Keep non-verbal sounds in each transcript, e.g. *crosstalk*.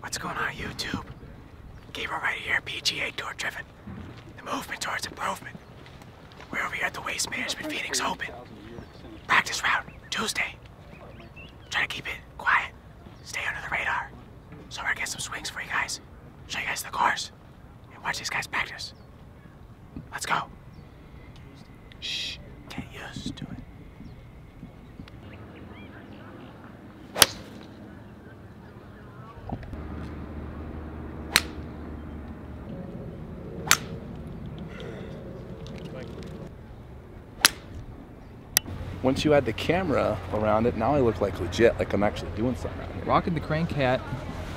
What's going on YouTube? Gabriel right here, PGA Tour driven. The movement towards improvement. We're over here at the Waste Management Phoenix Open. Practice round, Tuesday. Try to keep it quiet. Stay under the radar. So we're gonna get some swings for you guys. Show you guys the course. And watch these guys practice. Let's go. Shh. Get used to it. Once you add the camera around it, now I look like legit, like I'm actually doing something out here. Rocking the crank hat,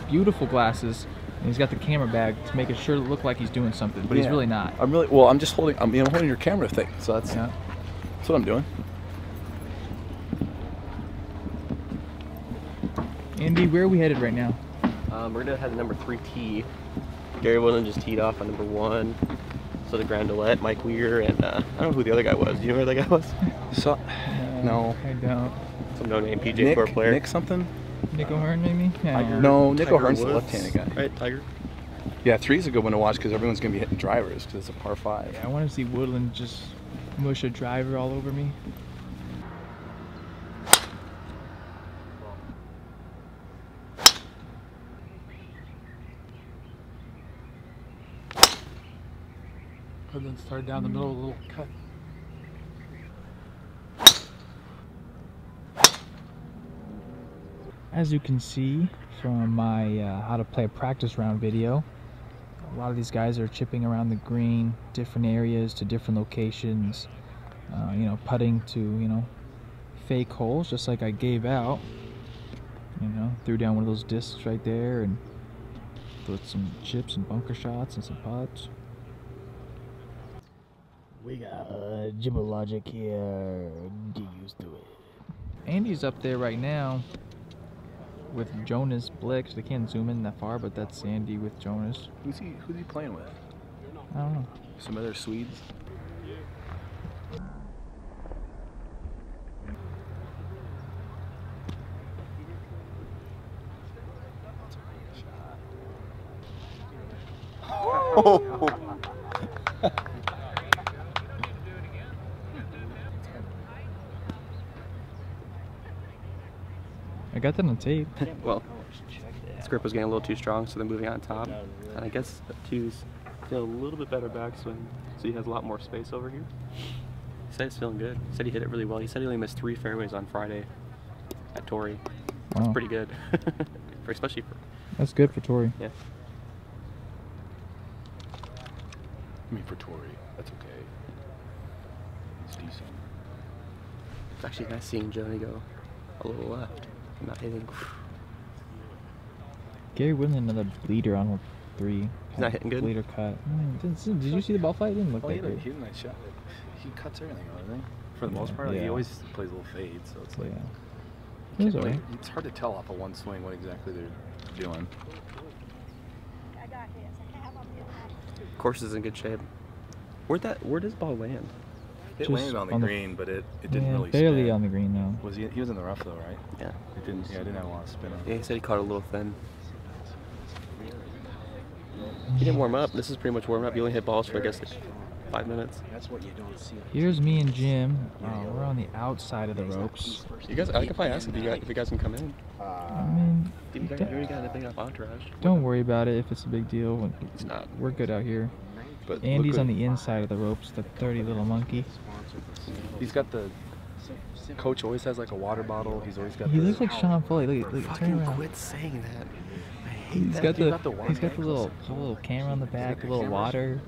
beautiful glasses, and he's got the camera bag to make it sure to look like he's doing something, but he's really not. I'm really well. I'm just holding. I'm, you know, holding your camera thing. So that's Yeah. that's what I'm doing. Andy, where are we headed right now? Um, we're gonna have the number three tee. Gary Woodland just teed off on number one. So the Grandolet, Mike Weir, and uh, I don't know who the other guy was. Do you know who the other guy was? So no. I don't. Some no-name PJ Nick, Tour player. Nick something? Nick O'Hern, maybe? Yeah. Tiger- No, Nick Tiger O'Hern's the Woods, left-handed guy. Right, Tiger. Yeah, three's a good one to watch because everyone's gonna be hitting drivers because it's a par five. Yeah, I want to see Woodland just mush a driver all over me. And then start down the middle of a little cut. As you can see from my uh, how to play a practice round video, a lot of these guys are chipping around the green, different areas to different locations. Uh, you know, putting to you know fake holes, just like I gave out. You know, threw down one of those discs right there and put some chips and bunker shots and some putts. We got uh, Jimbo Logic here. Get used to it. Andy's up there right now with Jonas Blixt. They can't zoom in that far, but that's Sandy with Jonas. Who's he? Who's he playing with? I don't know. Some other Swedes. I oh. *laughs* got that on tape. Well, this grip was getting a little too strong, so they're moving on top. And I guess the two's feel a little bit better backswing, so he has a lot more space over here. He said it's feeling good. He said he hit it really well. He said he only missed three fairways on Friday at Torrey. That's Wow. pretty good, *laughs* for especially for That's good for Torrey. yeah. I mean, for Torrey, that's okay. It's decent. It's actually nice seeing Johnny go a little left, and not hitting. Gary Woodland, another bleeder on three. He's not hitting good? Bleeder cut. Mm, didn't did you see the ball flight? It didn't look Oh, that he had, a, great. he had a nice shot. He cuts everything, doesn't he? For the most Yeah, part, like, he always plays a little fade, so it's like Yeah. It was like, it's hard to tell off of one swing what exactly they're doing. Course is in good shape. Where'd that? Where does ball land? It Just landed on the on the- green, but it, it didn't Yeah, really barely spin. on the green though. Was he? He was in the rough though, right? Yeah. It didn't. Yeah, it didn't have a lot of spin on. it. Yeah, he said he caught a little thin. He didn't warm up. This is pretty much warm up. You only hit balls for I guess like five minutes. That's what you don't see. Here's me and Jim. Uh, we're on the outside of the ropes. You guys, I could probably ask if you guys, if you guys can come in. I mean, You guys you already got a big enough entourage. don't worry about it if it's a big deal. It's not. We're good out here. But Andy's what- on the inside of the ropes, the 30 little monkey. He's got the. Coach always has like a water bottle. He's always got. He the, looks like Sean Foley. Look, look, turn around. quit saying that. I hate He's that. got He's the, got the he's got the little, the little camera on the back, the a little cameras? water.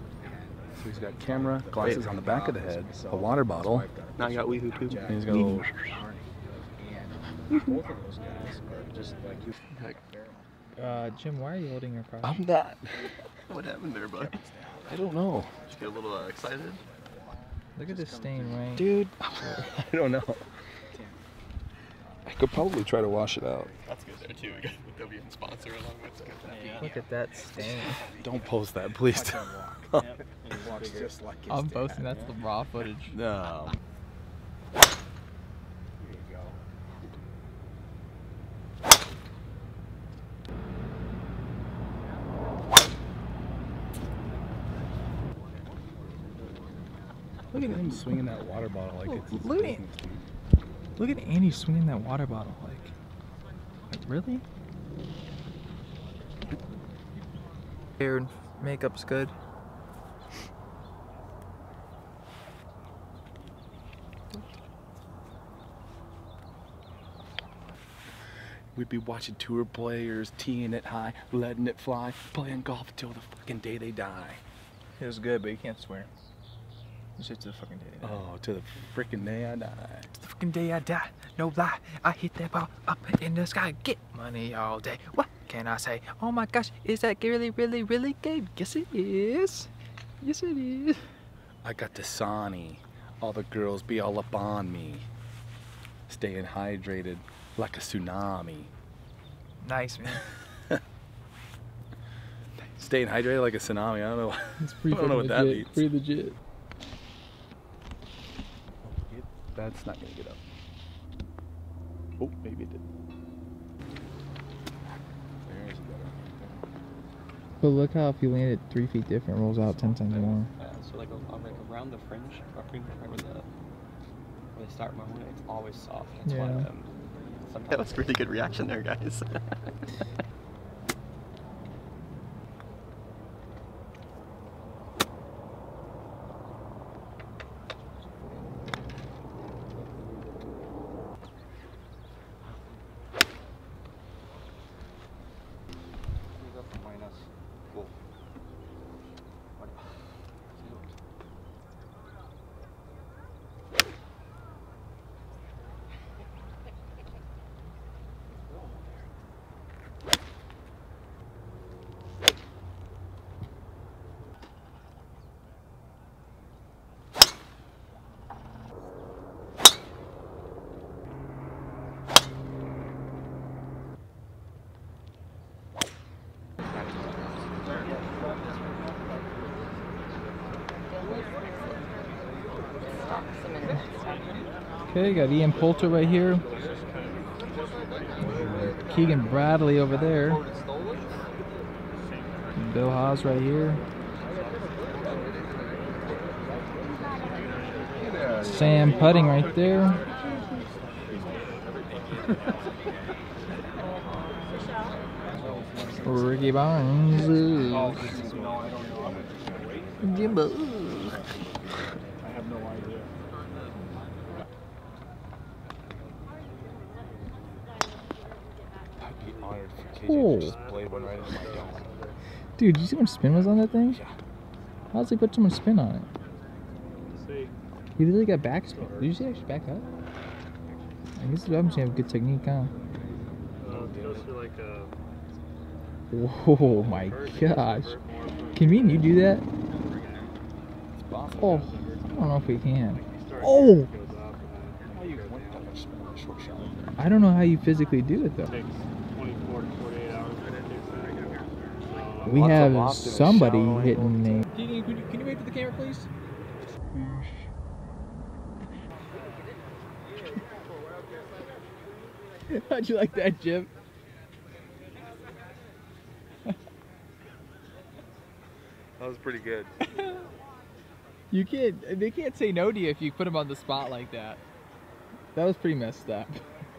So he's got camera, glasses on the back of the head, a water bottle, Now you got Weehoo too. and he's got a little. Uh, Jim, why are you holding your car? I'm not. *laughs* What happened there, bud? I don't know, Just get a little uh, excited. Look at this stain, right? dude. *laughs* I don't know. I could probably try to wash it out. That's good there too. We got the W sponsor along with it. Look at that stain. Don't post that, please. *laughs* I'm posting. That's the raw footage. no. Look at him swinging that water bottle like oh, it's his Look at- business, dude. Look at Andy swinging that water bottle. Like, like really? Hair and makeup's good. We'd be watching tour players, teeing it high, letting it fly, playing golf until the fucking day they die. It was good, but you can't swear. It's just the fucking day. Oh, to the freaking day I die. To the fucking day I die, no lie. I hit that ball up in the sky, get money all day. What can I say? Oh my gosh, is that really, really, really good? Yes, it is. Yes, it is. I got the Dasani. All the girls be all up on me. Staying hydrated like a tsunami. Nice, man. *laughs* Staying hydrated like a tsunami. I don't know. It's *laughs* I don't know what that means. Pretty legit. That's not gonna get up. Oh, maybe it did. There's a better one. But look how if you land it three feet different, it rolls out ten times more. Uh, so like, a- like around the fringe, right right where the where they start mowing it, it's always soft. That's why. Yeah. Um, sometimes that was really good reaction there, guys. *laughs* Okay, got Ian Poulter right here. Keegan Bradley over there. Bill Haas right here. Sam putting right there. *laughs* Ricky Barnes. Oh, Jimbo. I'd be honored for KJ Oh. to just blade one right into my dome. Dude, did you see how much spin was on that thing? Yeah. How does he put so much spin on it? He literally got back spin. Did you see actually back up? I guess that means you have good technique, huh? Whoa, my gosh. Can me and you do that? Oh, I don't know if we can. Oh! How you went that much spin on a short shot? I don't know how you physically do it though. We Lots have loft somebody shallow hitting angle. a. Can you, can you wait for the camera, please? *laughs* How'd you like that, Jim? That was pretty good. You can't. They can't say no to you if you put them on the spot like that. That was pretty messed up.